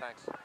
thanks.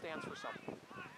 stands for something.